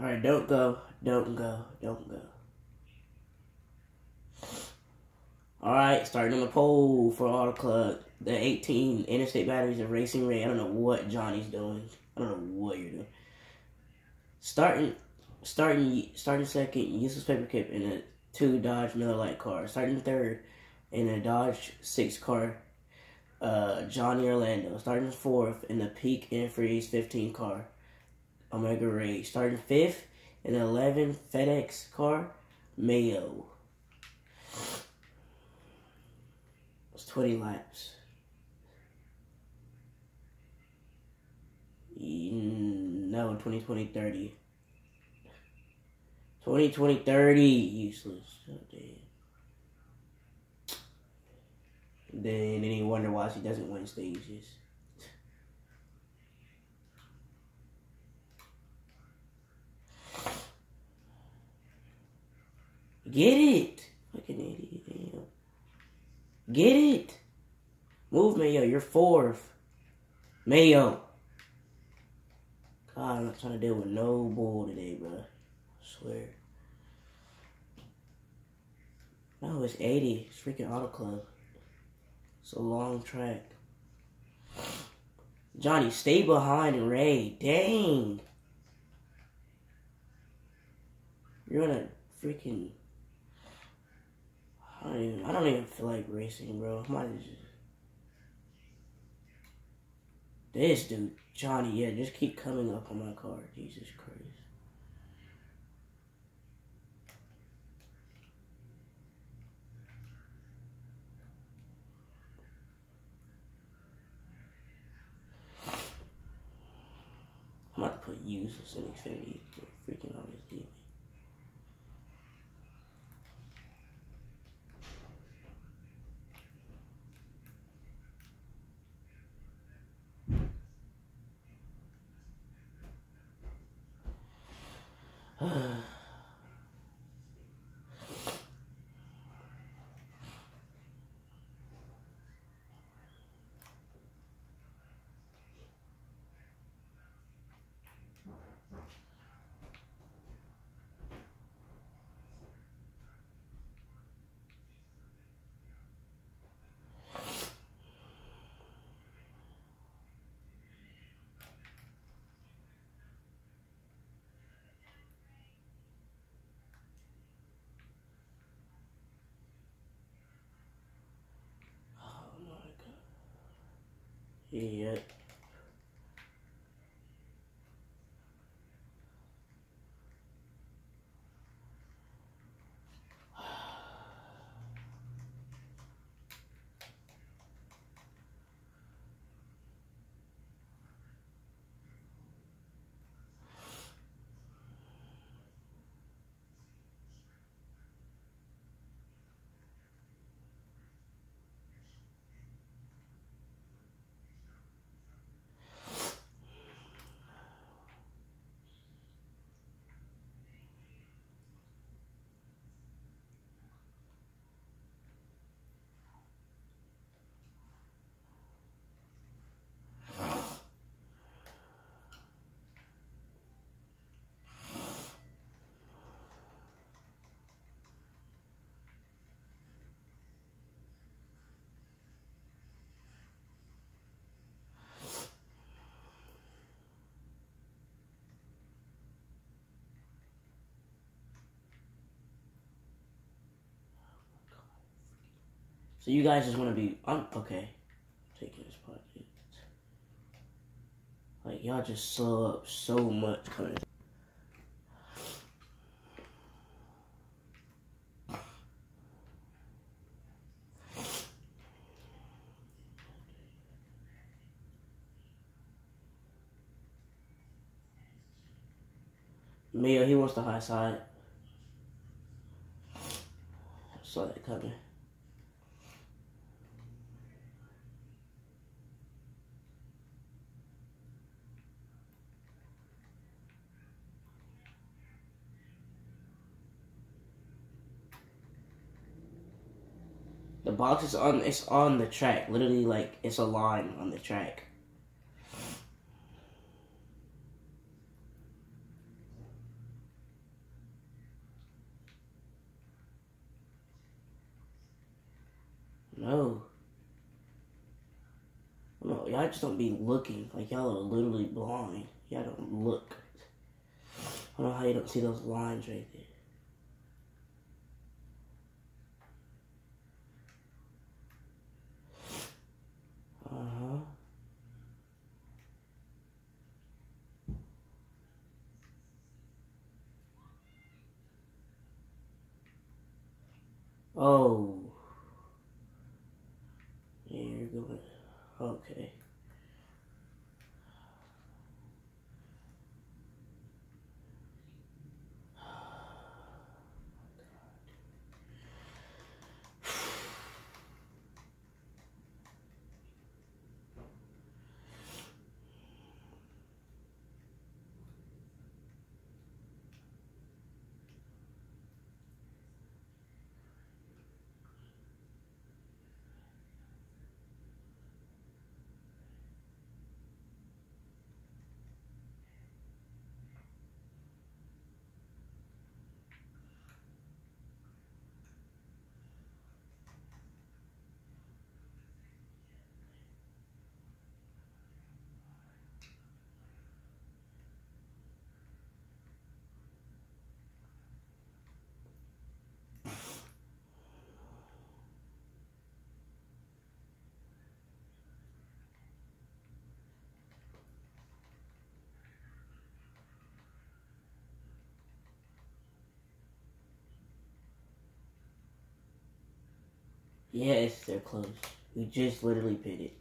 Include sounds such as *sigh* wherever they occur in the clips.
All right, don't go, don't go, don't go. All right, starting on the pole for Auto Club. The 18 Interstate Batteries of Racing Ray. I don't know what Johnny's doing. I don't know what you're doing. Starting, starting, starting second, useless paper clip in a two Dodge Miller Lite car. Starting third, in a Dodge six car, uh, Johnny Orlando. Starting fourth in the Peak Antifreeze 15 car, Omega Ray. Starting fifth the 11 FedEx car, Mayo. It's 20 laps. Mm, no, 2020 30. 2020 30. Useless. Oh, damn. Then, then you wonder why she doesn't win stages. Get it! Fucking idiot. Damn. Get it! Move, Mayo. You're fourth. Mayo. God, I'm not trying to deal with no bull today, bro. I swear. No, it's 80. It's freaking Auto Club. It's a long track. Johnny, stay behind Ray. Dang. You're in a freaking. I don't even. I don't even feel like racing, bro. I might just. This dude, Johnny, yeah, just keep coming up on my car. Jesus Christ. I'm about to put useless in Xfinity. You're freaking always leave me. Oh my god. Yeah. So you guys just want to be I'm okay. Taking this part. Like y'all just slow up so much coming. Mia, he wants the high side. Saw that coming. The box is on it's on the track. Literally like it's a line on the track. No. No, y'all just don't be looking. Like y'all are literally blind. Y'all don't look. I don't know how you don't see those lines right there. Oh. Yeah, you're going. Okay. Yes, they're close. We just literally pitted.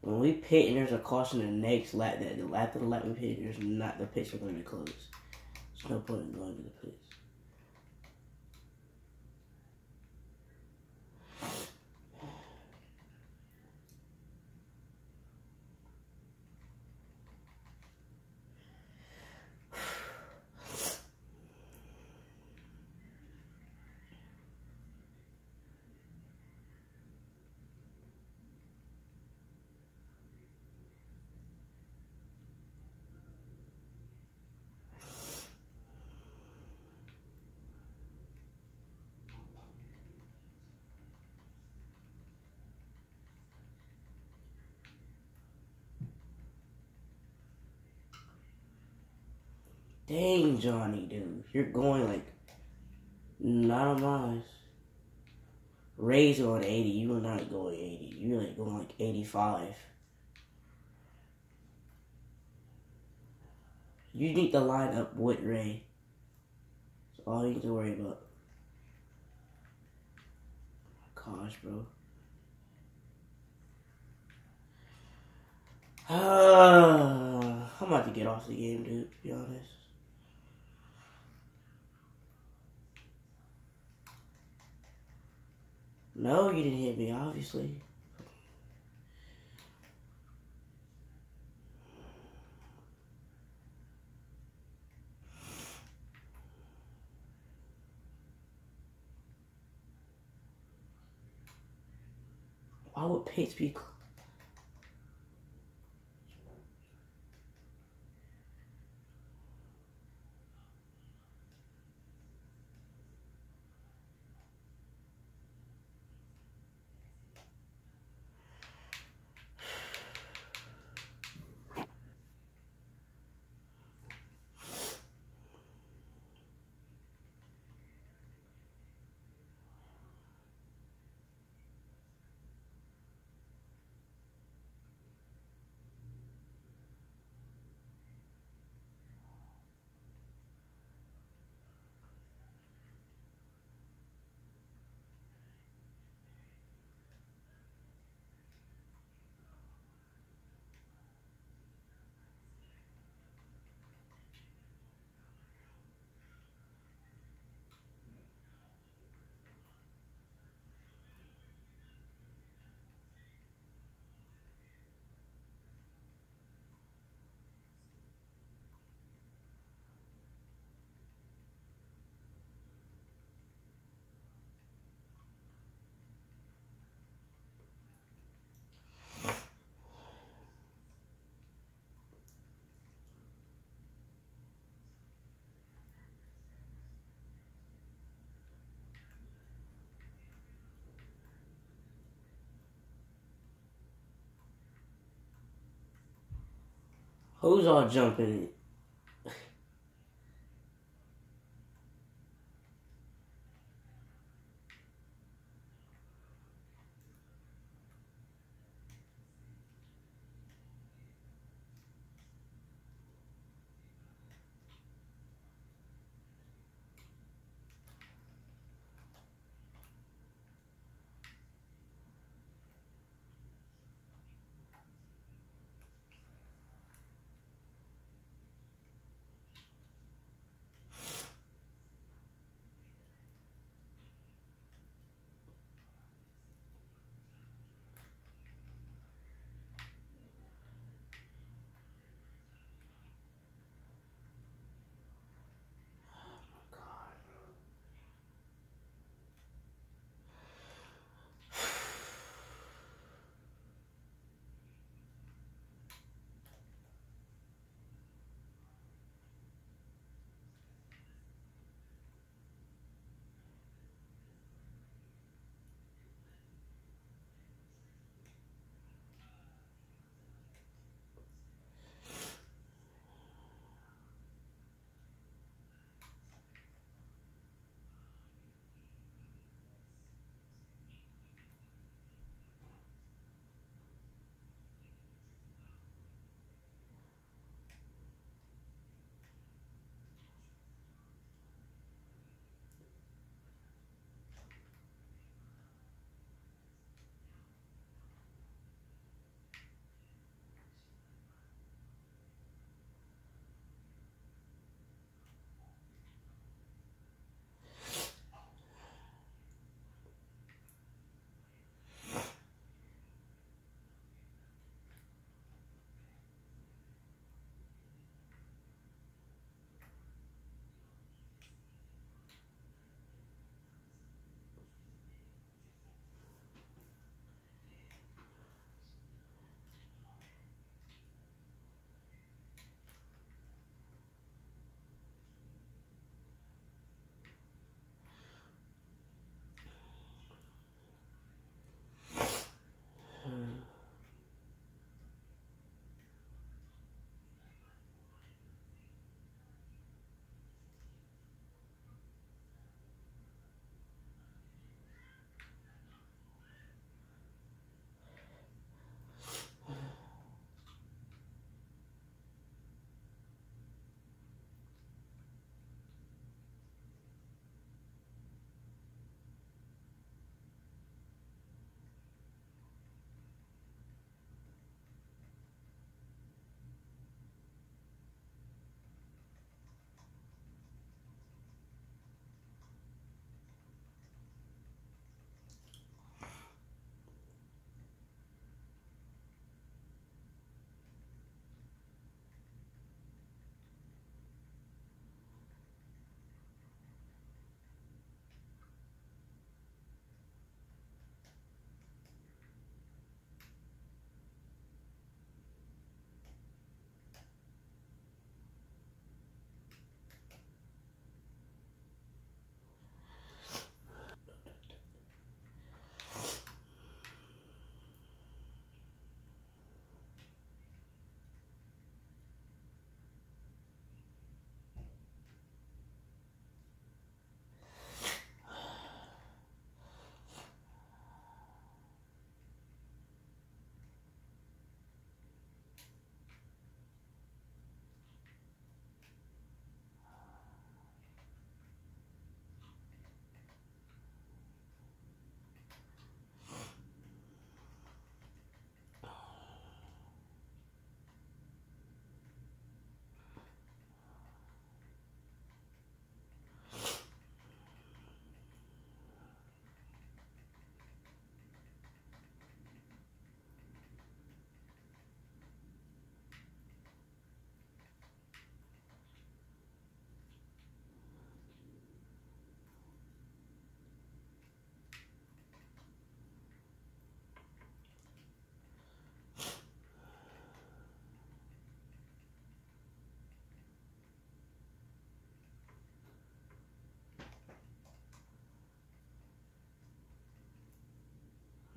When we pit and there's a caution in the next lap, that the lap of the lap we pit, there's not the pits are going to be closed. There's no point in going to the pits. Dang, Johnny, dude. You're going like not a miles. Ray's going 80. You are not going 80. You're like going like 85. You need to line up with Ray. That's all you need to worry about. Gosh, bro. Uh, *sighs* I'm about to get off the game, dude, to be honest. No, you didn't hit me, obviously. Why would Pitts be Who's all jumping?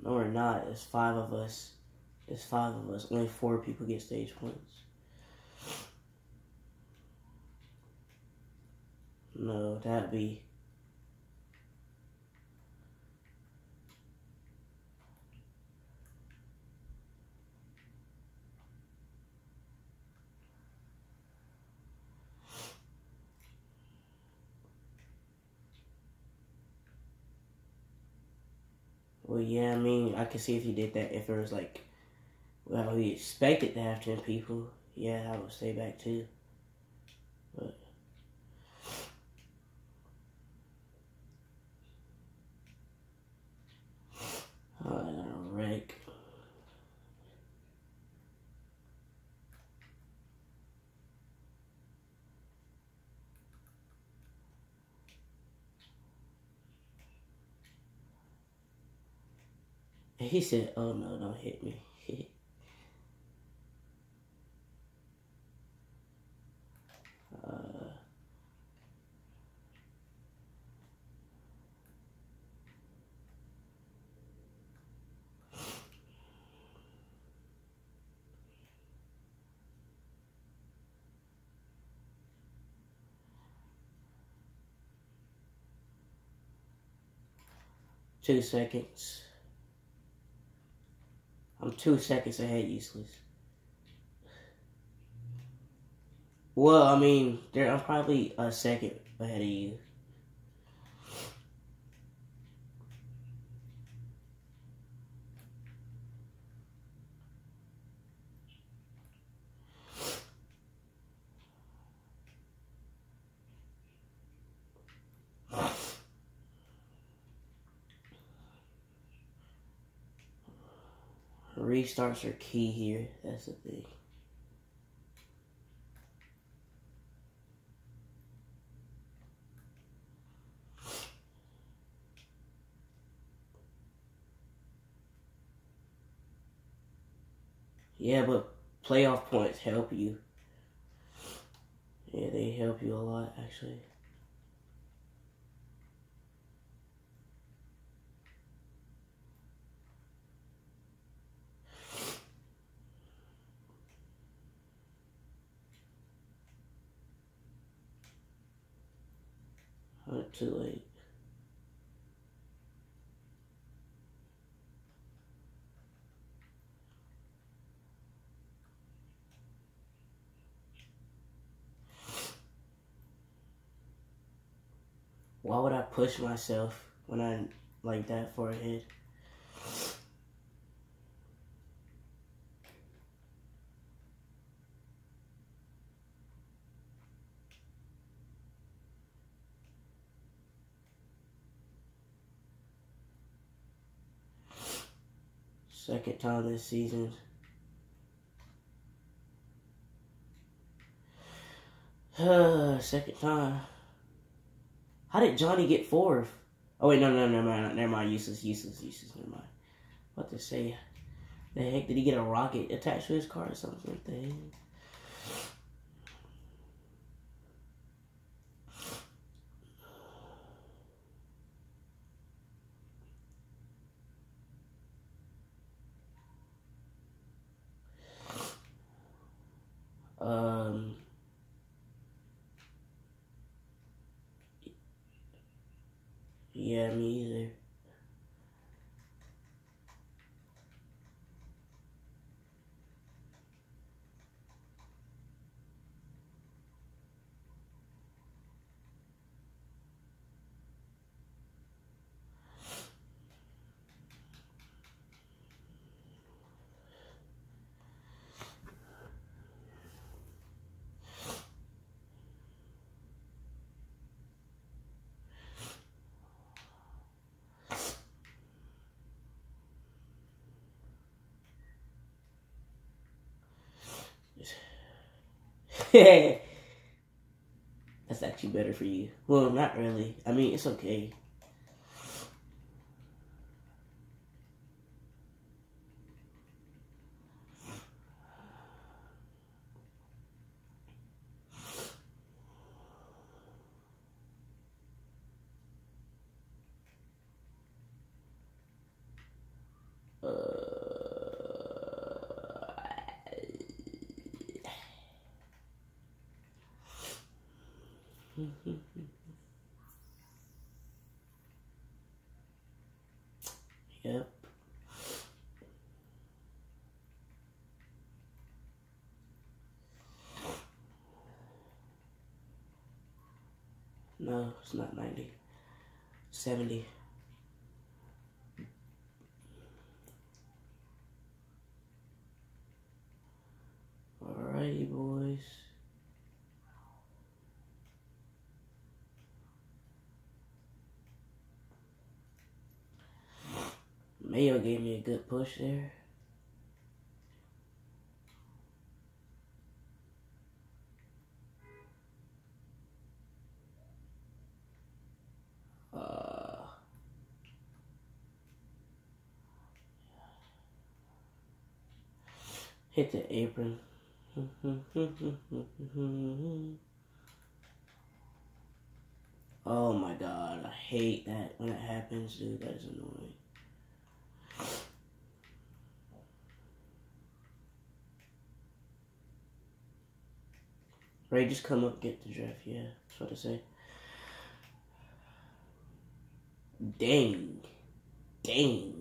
No, we're not. It's five of us. It's five of us. Only four people get stage points. No, that'd be Well, yeah, I mean, I can see if he did that. If it was like, well, he expected to have 10 people, yeah, I would stay back too. But. Oh, I got a wreck. He said, oh no, don't hit me. uh, two seconds. I'm two seconds ahead, useless. Well, I mean, there I'm probably a second ahead of you. Restarts are key here. That's the thing. Yeah, but playoff points help you. Yeah, they help you a lot, actually. Too late. Why would I push myself when I'm like that for a hit? Time this season. *sighs* Second time. How did Johnny get fourth? Oh wait, no, no, never mind, never mind. Useless, useless, useless. Never mind. What to say? The heck did he get a rocket attached to his car or something like that? Um. Yeah, me either. *laughs* That's actually better for you. Well, not really. I mean, it's okay. Mm-hmm. No, it's not 90. 70. Alrighty, boys. Mayo gave me a good push there. Hit the apron. *laughs* oh my god, I hate that when it happens, dude. That is annoying. Ray, just come up get the draft. Yeah, that's what I say. Dang. Dang.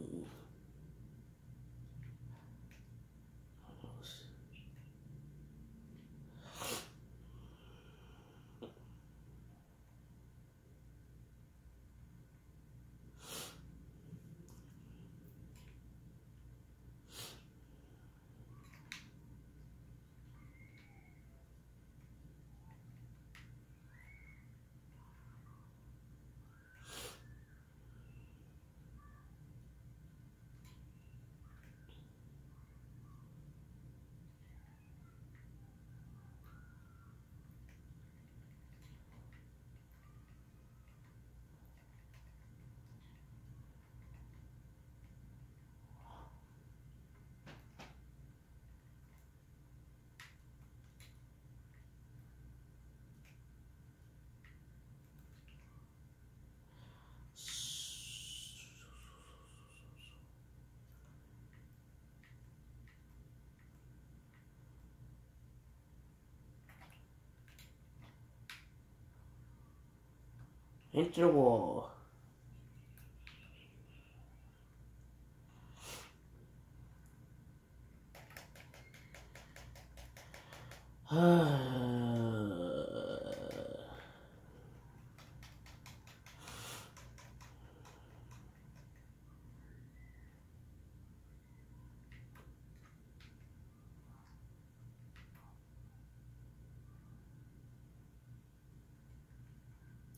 Into the wall.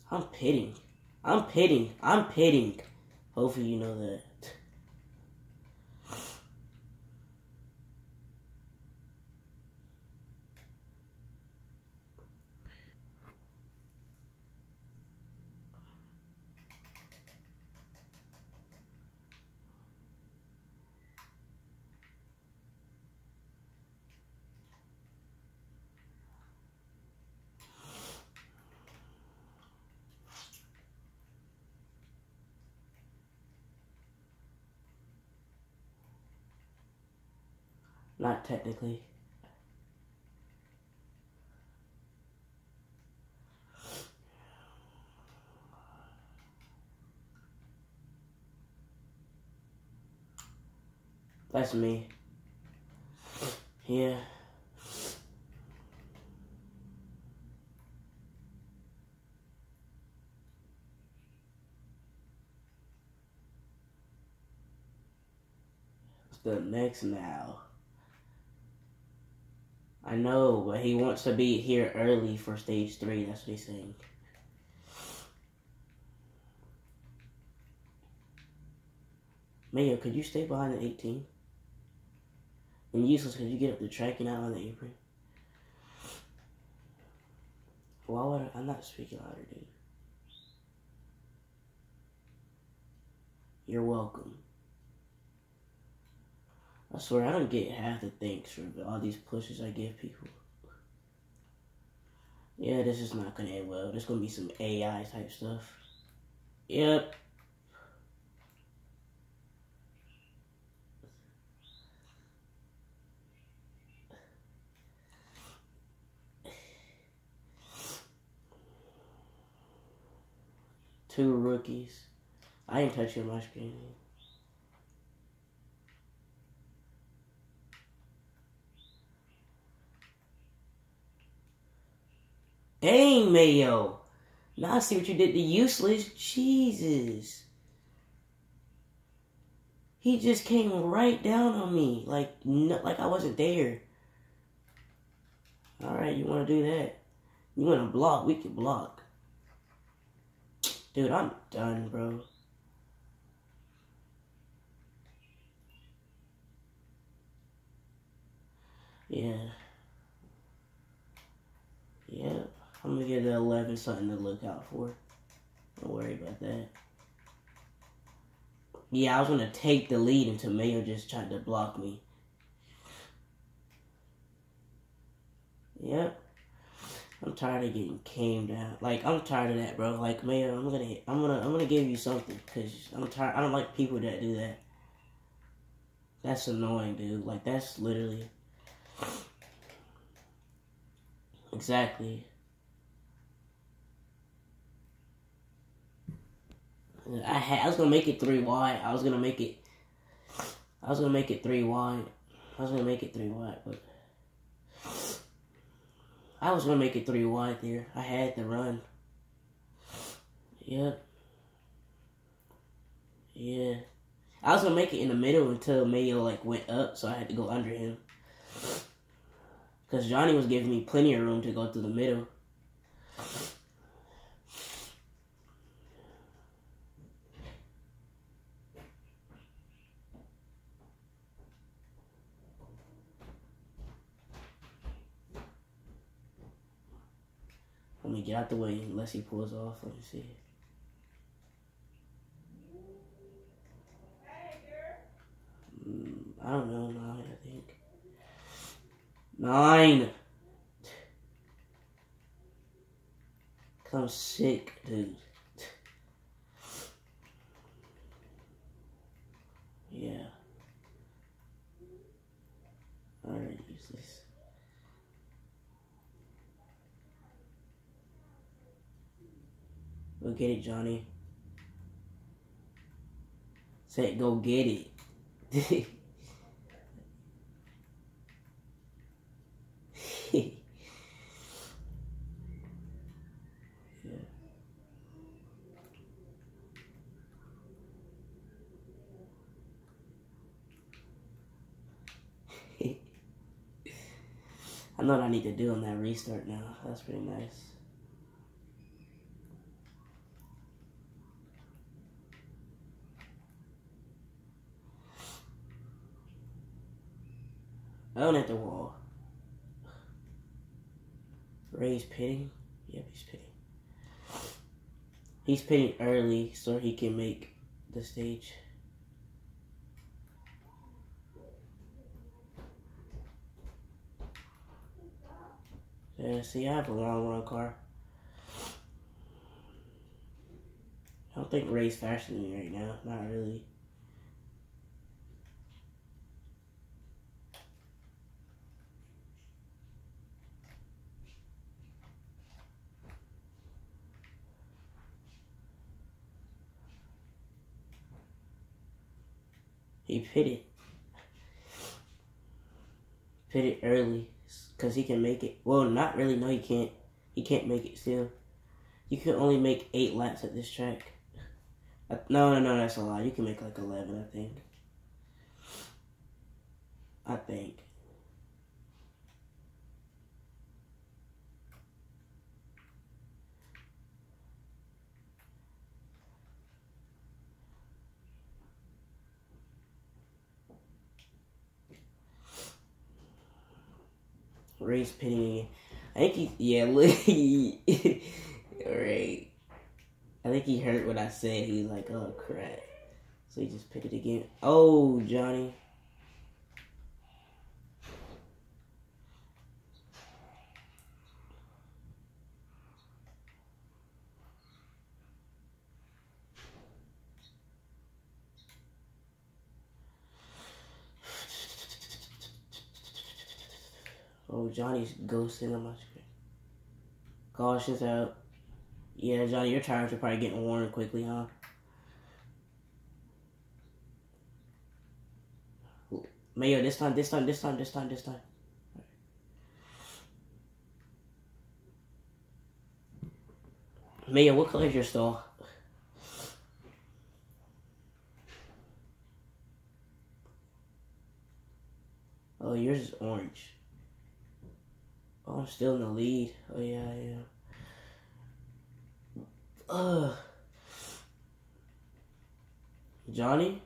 I'm pitting. I'm pitting. I'm pitting. Hopefully you know that. Not technically. That's me. Yeah. The next now? I know, but he wants to be here early for stage three. That's what he's saying. Mayo, could you stay behind the 18? And useless, could you get up the track and out on the apron? Why would I, I'm not speaking louder, dude. You're welcome. I swear I don't get half the thanks for all these pushes I give people. Yeah, this is not gonna end well. There's gonna be some AI type stuff. Yep. Two rookies. I ain't touching my screen. Dang, Mayo. Now I see what you did to useless. Jesus. He just came right down on me, like no, like I wasn't there. All right, you want to do that? You want to block? We can block. Dude, I'm done, bro. Yeah. I'm gonna get the 11 something to look out for. Don't worry about that. Yeah, I was gonna take the lead until Mayo just tried to block me. Yep. I'm tired of getting came down. Like I'm tired of that, bro. Like Mayo, I'm gonna, I'm gonna, I'm gonna give you something because I'm tired. I don't like people that do that. That's annoying, dude. Like that's literally exactly. I had I was gonna make it three wide. I was gonna make it. I was gonna make it three wide. I was gonna make it three wide, but I was gonna make it three wide there. I had to run. Yep. Yeah. I was gonna make it in the middle until Mayo like went up, so I had to go under him. Cause Johnny was giving me plenty of room to go through the middle. Let me get out the way unless he pulls off. Let me see. I don't know, nine, I think. Nine! Cause I'm sick, dude. Yeah. Alright, use this. Go get it, Johnny. Say, go get it. *laughs* I know what I need to do on that restart now. That's pretty nice. At the wall. Ray's pitting. Yep, he's pitting. He's pitting early so he can make the stage. Yeah, see, I have a long run car. I don't think Ray's faster than me right now. Not really. He pitted. Pitted early because he can make it. Well, not really. No, he can't. He can't make it still. You can only make eight laps at this track. Uh, no, no, no, that's a lie. You can make like 11, I think. I think. Ray's pitting. I think he, yeah, *laughs* look, he, right. I think he heard what I said. He was like, oh crap. So he just picked it again. Oh, Johnny. Oh, Johnny's ghosting on my screen. Cautions out. Yeah, Johnny, your tires are probably getting worn quickly, huh? Mayo, this time, this time, this time, this time, this time. Maya, what color is your stall? Oh, yours is orange. Oh, I'm still in the lead. Oh, yeah, yeah. Ugh. Johnny?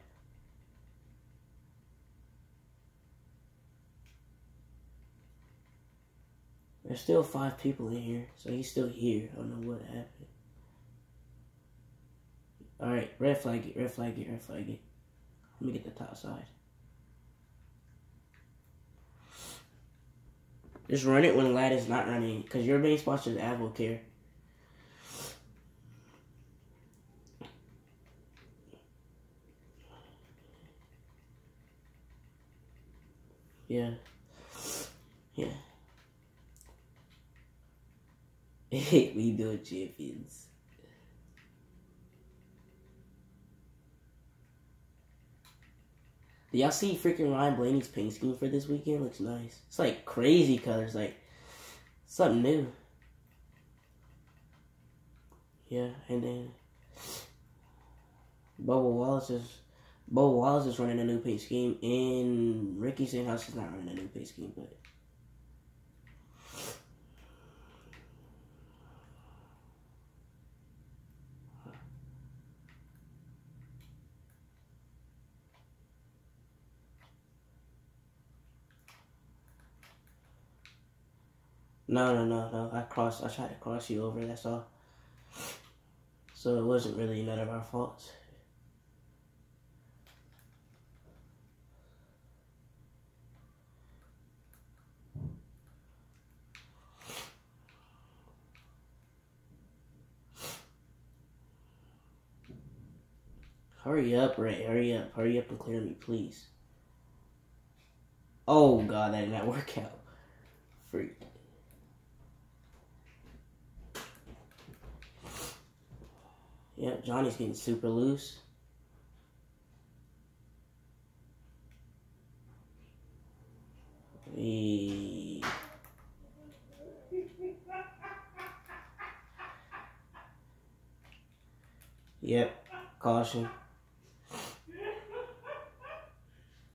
There's still five people in here, so he's still here. I don't know what happened. Alright, red flag it, red flag it, red flag it. Let me get the top side. Just run it when Lad is not running, because your main sponsor is Advocare. Yeah. Yeah. *laughs* we do champions. Do y'all see freaking Ryan Blaney's paint scheme for this weekend? Looks nice. It's like crazy colors, like something new. Yeah, and then Bubba Wallace is Bubba Wallace is running a new paint scheme, and Ricky Stenhouse is not running a new paint scheme, but No, no, no, no. I crossed. I tried to cross you over. That's all. So it wasn't really none of our faults. Hurry up, Ray. Hurry up. Hurry up and clear me, please. Oh, God, that did not work out. Freak. Yep, Johnny's getting super loose. Hey. Yep, caution.